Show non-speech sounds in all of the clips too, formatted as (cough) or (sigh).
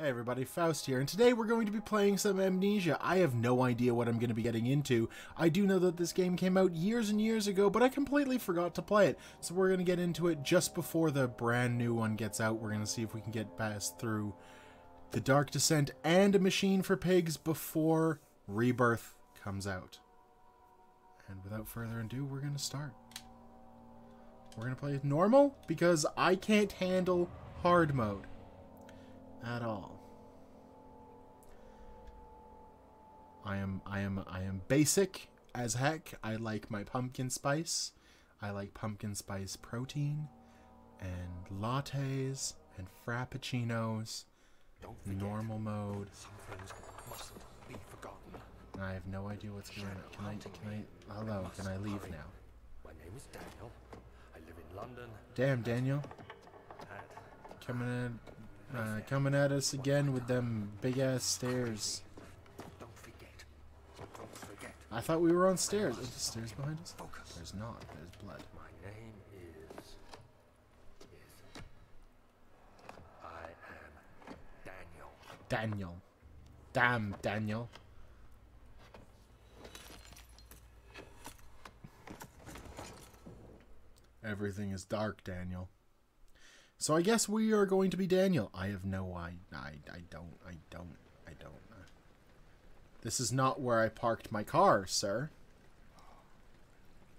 Hey everybody, Faust here, and today we're going to be playing some Amnesia. I have no idea what I'm going to be getting into. I do know that this game came out years and years ago, but I completely forgot to play it. So we're going to get into it just before the brand new one gets out. We're going to see if we can get past through The Dark Descent and A Machine for Pigs before Rebirth comes out. And without further ado, we're going to start. We're going to play normal because I can't handle hard mode at all. I am I am I am basic as heck. I like my pumpkin spice. I like pumpkin spice protein and lattes and frappuccinos. normal mode. Some things mustn't be forgotten. I have no idea what's going on. Can I can I hello, can I leave now? My name is Daniel. I live in London. Damn Daniel. Coming in uh, coming at us again with them big ass stairs. don't forget. Don't forget. I thought we were on stairs. Are there stairs behind us? Focus. There's not. There's blood. My name is. is. I am Daniel. Daniel. Damn, Daniel. Everything is dark, Daniel. So I guess we are going to be Daniel. I have no I I I don't I don't I don't. This is not where I parked my car, sir.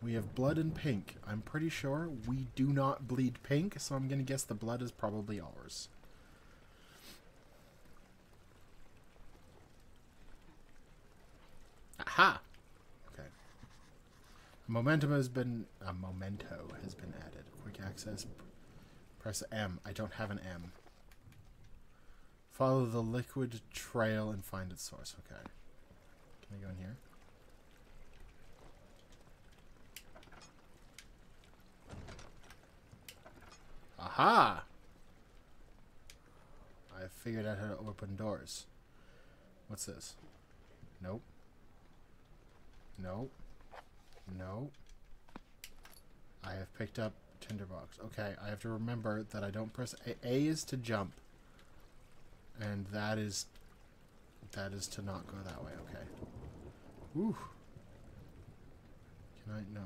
We have blood and pink. I'm pretty sure we do not bleed pink, so I'm going to guess the blood is probably ours. Aha! Okay. Momentum has been... A memento has been added. Quick access. Press M. I don't have an M. Follow the liquid trail and find its source. Okay. Can I go in here? Aha! I figured out how to open doors. What's this? Nope. Nope. Nope. I have picked up tinderbox. Okay, I have to remember that I don't press A. A is to jump. And that is... That is to not go that way. Okay. Whew. Can I... No.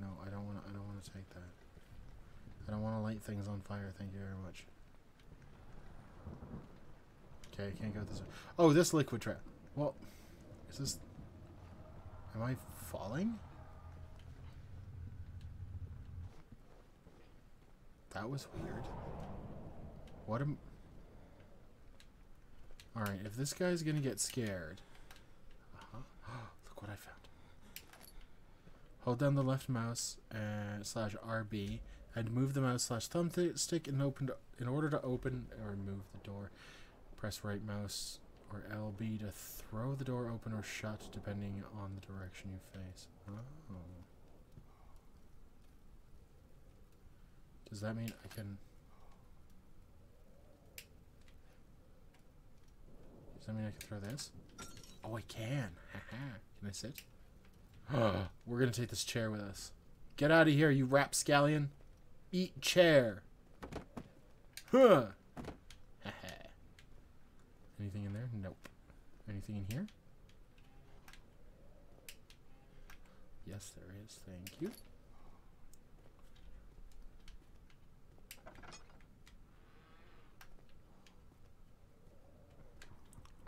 No, I don't want to... I don't want to take that. I don't want to light things on fire. Thank you very much. Okay, I can't go this way. Oh, this liquid trap. Well, is this... Am I falling? That was weird. What am... Alright, if this guy's gonna get scared... Uh-huh. (gasps) Look what I found. Hold down the left mouse and slash RB and move the mouse slash thumbstick in open to, in order to open or move the door. Press right mouse or LB to throw the door open or shut depending on the direction you face. Oh. Does that mean I can... Does that mean I can throw this? Oh, I can. Can I sit? (gasps) We're going to take this chair with us. Get out of here, you rapscallion. Eat chair. Huh. Anything in there? Nope. Anything in here? Yes, there is. Thank you.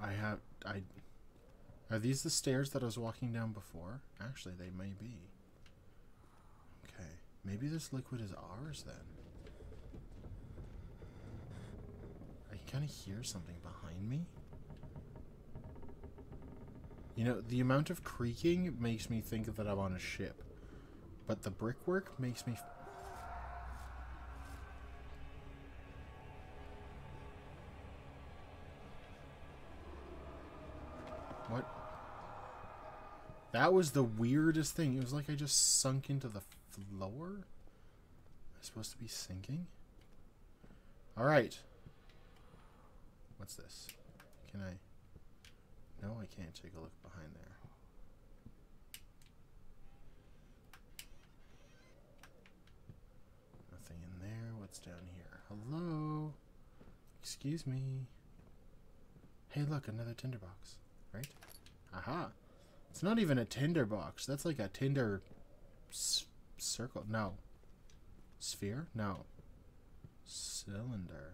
I have I Are these the stairs that I was walking down before? Actually, they may be. Okay. Maybe this liquid is ours then. I can kind of hear something behind me. You know, the amount of creaking makes me think that I'm on a ship. But the brickwork makes me... That was the weirdest thing. It was like I just sunk into the floor? Am I supposed to be sinking? Alright. What's this? Can I... No, I can't take a look behind there. Nothing in there. What's down here? Hello? Excuse me. Hey, look, another tinderbox. Right? Aha. It's not even a tinderbox. That's like a tinder circle. No. Sphere? No. Cylinder.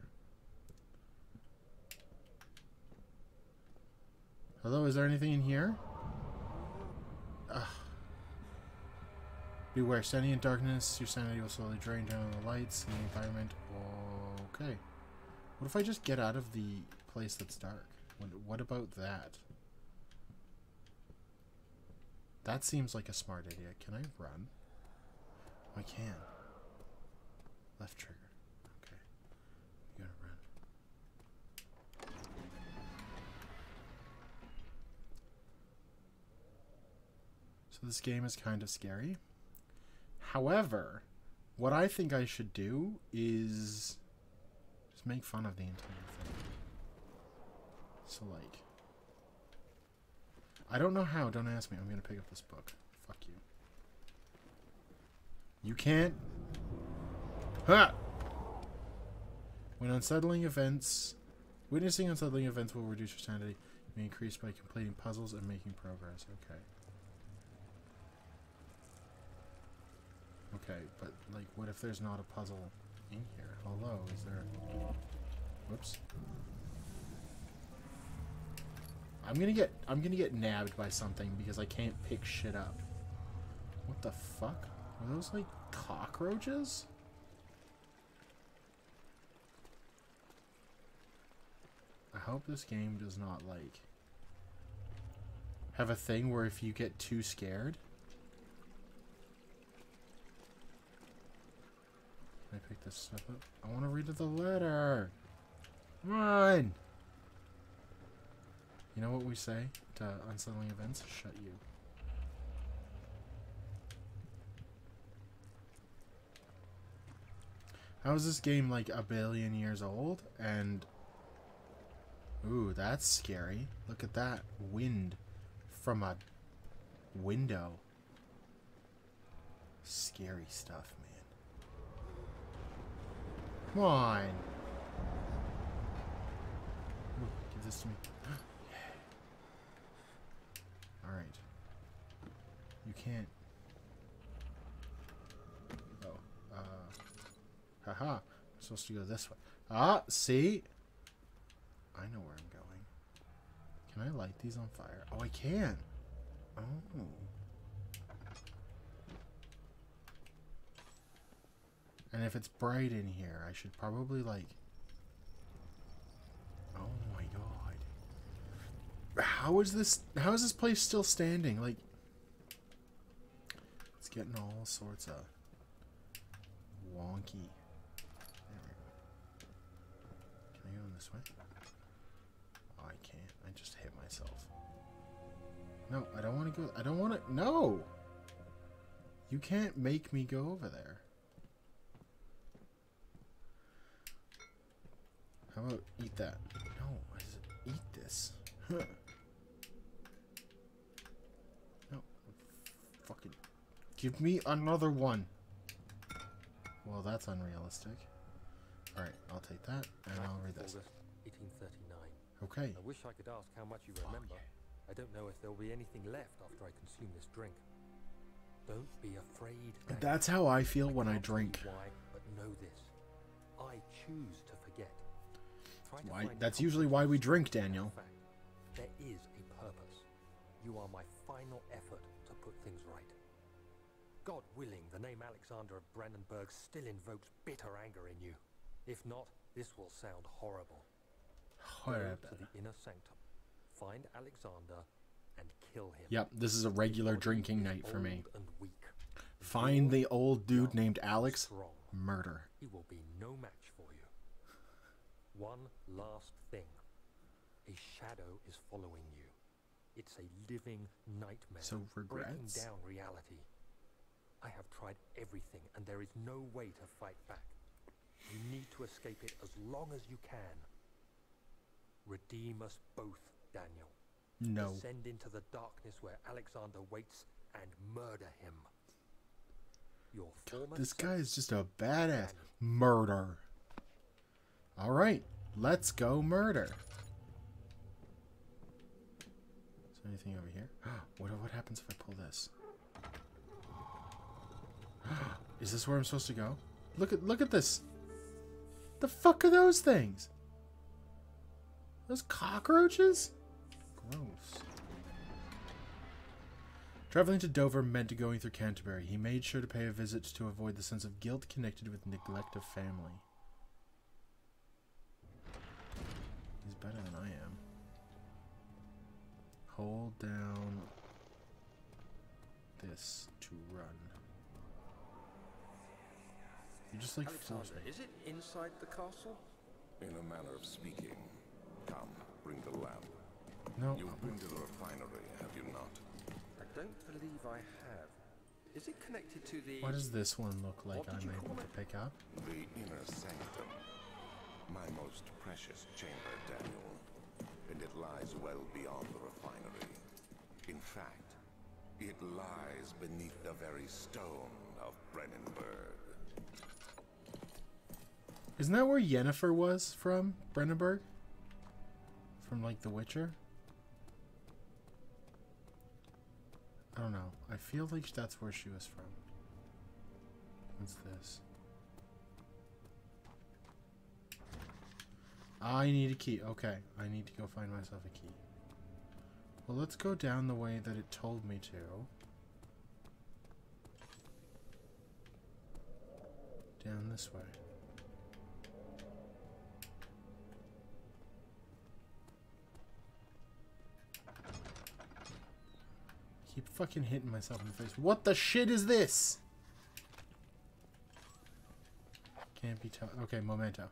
Hello, is there anything in here? Ugh. Beware, standing in darkness, your sanity will slowly drain down on the lights in the environment. Okay. What if I just get out of the place that's dark? What about that? That seems like a smart idea. Can I run? I can. Left trigger. Okay. You gotta run. So this game is kind of scary. However, what I think I should do is just make fun of the entire thing. So like I don't know how, don't ask me. I'm gonna pick up this book. Fuck you. You can't Ha! When unsettling events witnessing unsettling events will reduce your sanity. You may increase by completing puzzles and making progress. Okay. Okay, but like what if there's not a puzzle in here? Hello, is there Whoops. I'm gonna get I'm gonna get nabbed by something because I can't pick shit up. What the fuck? Are those like cockroaches? I hope this game does not like have a thing where if you get too scared Can I pick this stuff up? I want to read the letter. Come on. You know what we say to unsettling events? Shut you. How is this game like a billion years old? And ooh, that's scary. Look at that wind from a window. Scary stuff, man. Come on. Ooh, give this to me. (gasps) Alright. You can't. Oh. Uh. Haha. I'm supposed to go this way. Ah, see? I know where I'm going. Can I light these on fire? Oh, I can. Oh. And if it's bright in here, I should probably like. Oh my god. How is this? How is this place still standing? Like, it's getting all sorts of wonky. There we go. Can I go in this way? Oh, I can't. I just hit myself. No, I don't want to go. I don't want to. No! You can't make me go over there. How about eat that? No, eat this. Huh. No. Fucking give me another one. Well, that's unrealistic. Alright, I'll take that and I'll read this. 1839. Okay. I wish I could ask how much you remember. I don't know if there'll be anything left after I consume this drink. Don't be afraid. Daniel. That's how I feel when I can't tell you drink. Why, but know this. I choose to forget. Try to Why? find That's usually why we drink, Daniel. fact. There is a purpose. You are my final effort God willing, the name Alexander of Brennenburg still invokes bitter anger in you. If not, this will sound horrible. Go Horrible. to the inner sanctum, find Alexander, and kill him. Yep, this is a regular drinking night for me. Find the old dude named Alex. Murder. He will be no match for you. One last thing. A shadow is following you. It's a living nightmare. So breaking regrets? down reality. I have tried everything and there is no way to fight back. You need to escape it as long as you can. Redeem us both, Daniel. No. Descend into the darkness where Alexander waits and murder him. Your former This guy is just a badass. Murder. Alright, let's go murder. Is there anything over here? (gasps) what what happens if I pull this? (gasps) Is this where I'm supposed to go? Look at look at this. The fuck are those things? Those cockroaches? Gross. Traveling to Dover meant going through Canterbury. He made sure to pay a visit to avoid the sense of guilt connected with neglect of family. He's better than I am. Hold down this to run. You just like fools Alexander, me. is it inside the castle? In a manner of speaking. Come, bring the lamp. No. You've been to the refinery, have you not? I don't believe I have. Is it connected to the... Why does this one look like What did I'm you able call to it? pick up? The inner sanctum. My most precious chamber, Daniel. And it lies well beyond the refinery. In fact, it lies beneath the very stone of Brennenburg. Isn't that where Yennefer was from? Brennenburg? From like The Witcher? I don't know. I feel like that's where she was from. What's this? I need a key. Okay, I need to go find myself a key. Well, let's go down the way that it told me to. Down this way. Fucking hitting myself in the face. What the shit is this? Can't be tell. Okay, memento.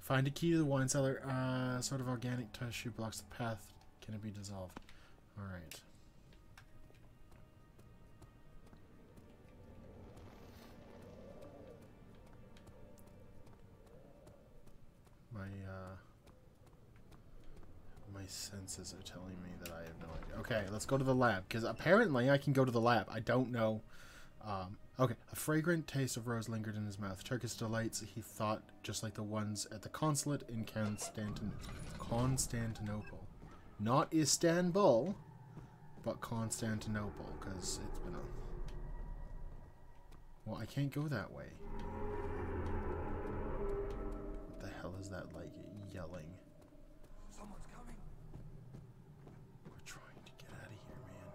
Find a key to the wine cellar. Uh, sort of organic tissue blocks the path. Can it be dissolved? All right. My my senses are telling me that I have no idea. Okay, let's go to the lab because apparently I can go to the lab. I don't know. Um, okay, a fragrant taste of rose lingered in his mouth. Turkish delights, he thought, just like the ones at the consulate in Constantin- Constantinople. Not Istanbul, but Constantinople, because it's been a. Well, I can't go that way. What the hell is that like yelling? Someone's coming. We're trying to get out of here, man.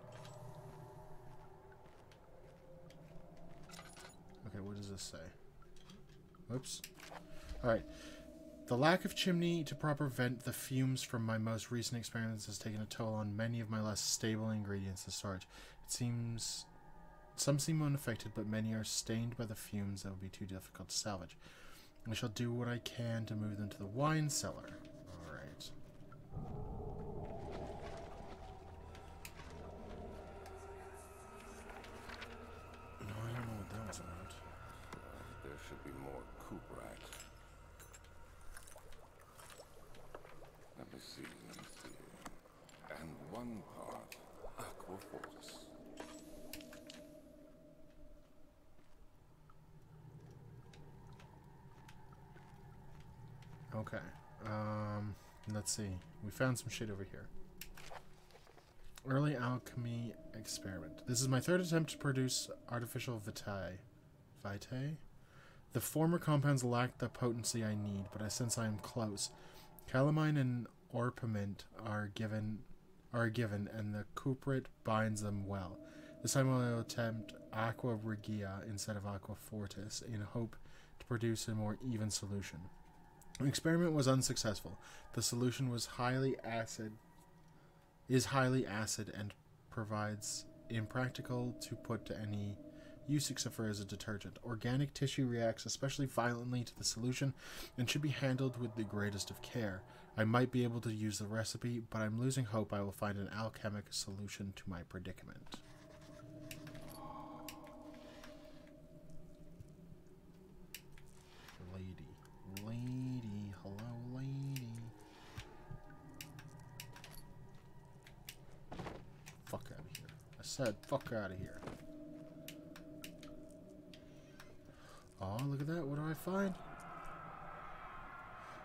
Okay, what does this say? Whoops. Alright. The lack of chimney to proper vent the fumes from my most recent experiments has taken a toll on many of my less stable ingredients in storage. It seems some seem unaffected, but many are stained by the fumes that would be too difficult to salvage. I shall do what I can to move them to the wine cellar. Alright. No, I don't know what that was about. There should be more coop racks. Let me see, let me see. And one part aquafortis. Okay. Um, let's see. We found some shit over here. Early alchemy experiment. This is my third attempt to produce artificial vitae. Vitae? The former compounds lack the potency I need, but I sense I am close. Calamine and orpiment are given are given, and the cuprite binds them well. This time I will attempt aqua regia instead of aqua fortis in hope to produce a more even solution. The experiment was unsuccessful. The solution was highly acid is highly acid and provides impractical to put to any use except for as a detergent. Organic tissue reacts especially violently to the solution and should be handled with the greatest of care. I might be able to use the recipe, but I'm losing hope I will find an alchemic solution to my predicament. Lady. Lady. Hello, lady. Fuck out of here. I fuck out of here. Oh, look at that. What do I find?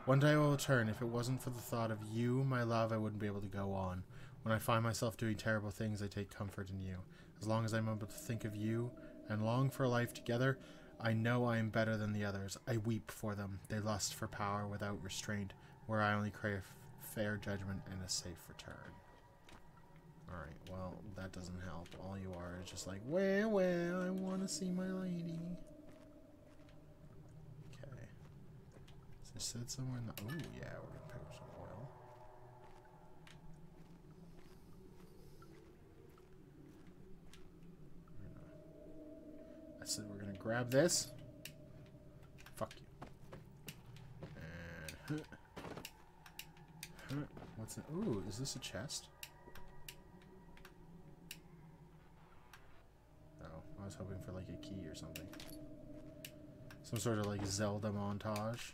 One day I will return. If it wasn't for the thought of you, my love, I wouldn't be able to go on. When I find myself doing terrible things, I take comfort in you. As long as I'm able to think of you and long for a life together, I know I am better than the others. I weep for them. They lust for power without restraint, where I only crave fair judgment and a safe return. Alright, well, that doesn't help. All you are is just like, well, well, I want to see my lady. Okay. Is it said somewhere in the... Oh, yeah, we're going to pick up some oil. I said we're gonna grab this. Fuck you. And huh. Huh. what's it? Ooh, is this a chest? Oh, I was hoping for like a key or something. Some sort of like Zelda montage.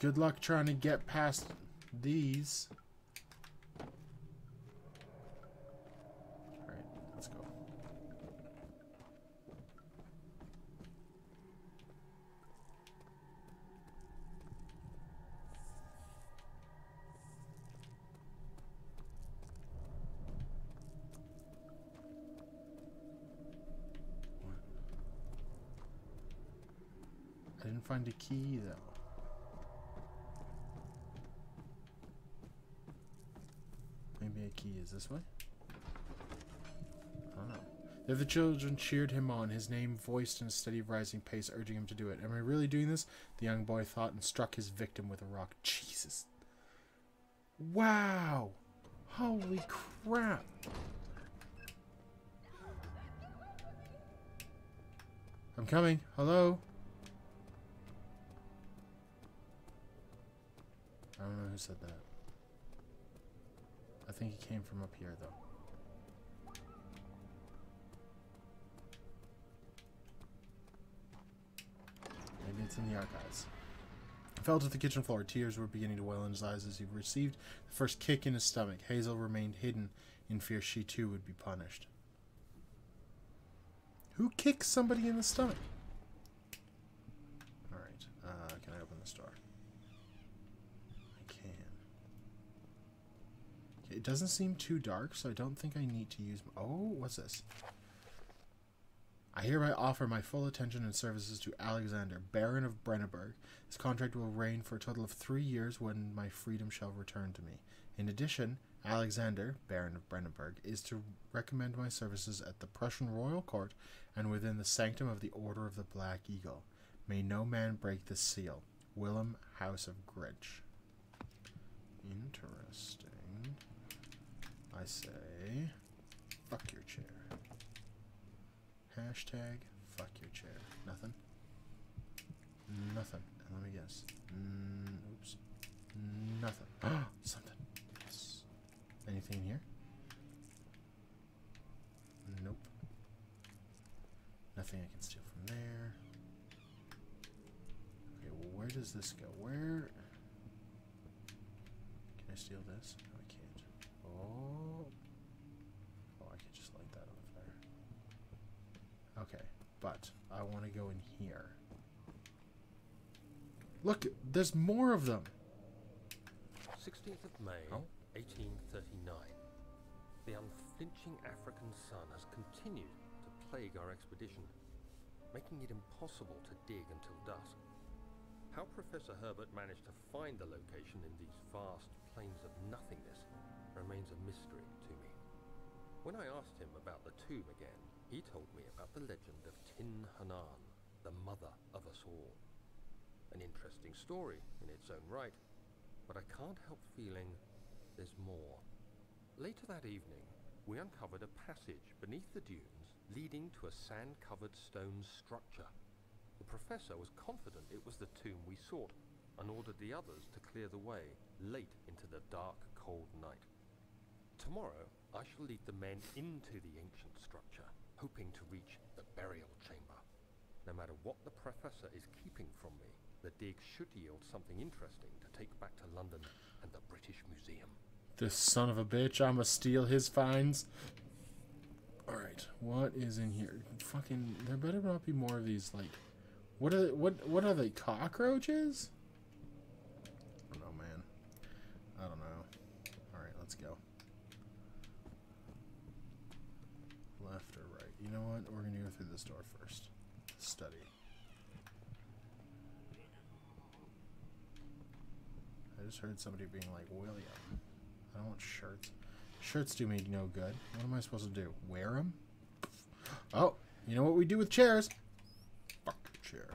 Good luck trying to get past these. Alright, let's go. What? I didn't find a key though. Maybe a key is this way? I don't know. The children cheered him on, his name voiced in a steady rising pace, urging him to do it. Am I really doing this? The young boy thought and struck his victim with a rock. Jesus. Wow! Holy crap! I'm coming. Hello? Who said that. I think he came from up here, though. Maybe it's in the archives. He fell to the kitchen floor. Tears were beginning to well in his eyes as he received the first kick in his stomach. Hazel remained hidden in fear she too would be punished. Who kicks somebody in the stomach? Alright, uh, can I open this door? I can. Okay, it doesn't seem too dark, so I don't think I need to use... Oh, what's this? I hereby offer my full attention and services to Alexander, Baron of Brennenburg. This contract will reign for a total of three years when my freedom shall return to me. In addition, Alexander, Baron of Brennenburg, is to recommend my services at the Prussian royal court and within the sanctum of the Order of the Black Eagle. May no man break this seal. Willem, House of Grinch. Interesting. I say, fuck your chair. Hashtag, fuck your chair. Nothing? Nothing. And let me guess. Mm, oops. Nothing. (gasps) Something. Yes. Anything in here? Nope. Nothing I can steal from there. Okay, well, where does this go? Where? Can I steal this? No, I can't. Oh. Oh, I could just light that on fire. Okay, but I want to go in here. Look, there's more of them. 16th of May, Oh. 1839. The unflinching African sun has continued to plague our expedition, making it impossible to dig until dusk. How Professor Herbert managed to find the location in these vast plains of nothingness remains a mystery to me. When I asked him about the tomb again, he told me about the legend of Tin Hinan, the mother of us all. An interesting story in its own right, but I can't help feeling there's more. Later that evening, we uncovered a passage beneath the dunes leading to a sand-covered stone structure. The professor was confident it was the tomb we sought and ordered the others to clear the way late into the dark, cold night. Tomorrow, I shall lead the men into the ancient structure, hoping to reach the burial chamber. No matter what the professor is keeping from me, the dig should yield something interesting to take back to London and the British Museum. This son of a bitch, I'ma steal his finds. Alright, what is in here? Fucking, there better not be more of these, like, what are, what, what are they, cockroaches? I don't know, man. let's go. Left or right? You know what? We're gonna go through this door first. Study. I just heard somebody being like, William. I don't want shirts. Shirts do me no good. What am I supposed to do? Wear them? Oh, you know what we do with chairs? Fuck chair.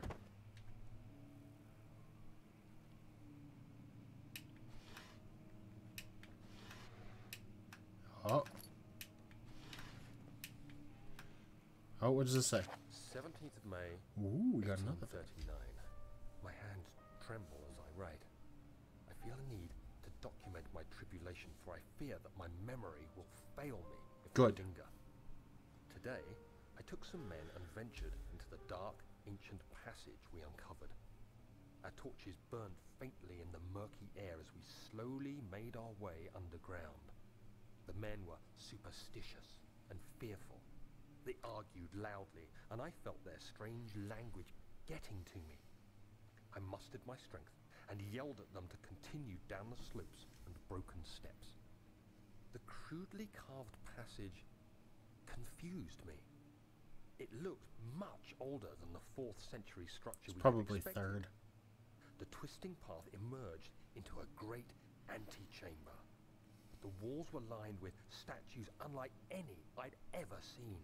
Oh. Oh, what does this say? 17th of May, Ooh, we got another. 1839. My hands tremble as I write. I feel a need to document my tribulation, for I fear that my memory will fail me if Good. I linger. Today, I took some men and ventured into the dark, ancient passage we uncovered. Our torches burned faintly in the murky air as we slowly made our way underground. The men were superstitious and fearful. They argued loudly, and I felt their strange language getting to me. I mustered my strength and yelled at them to continue down the slopes and broken steps. The crudely carved passage confused me. It looked much older than the 4th century structure It's we had probably expected. third. The twisting path emerged into a great antechamber. The walls were lined with statues unlike any I'd ever seen.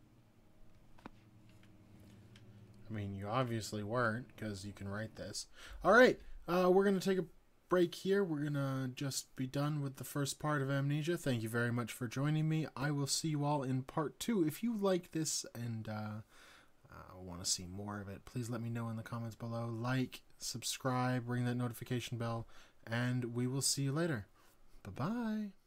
I mean, you obviously weren't because you can write this. All right, uh, we're gonna take a break here. We're gonna just be done with the first part of Amnesia. Thank you very much for joining me. I will see you all in part two. If you like this and uh, uh, want to see more of it, please let me know in the comments below. Like, subscribe, ring that notification bell, and we will see you later. Bye bye.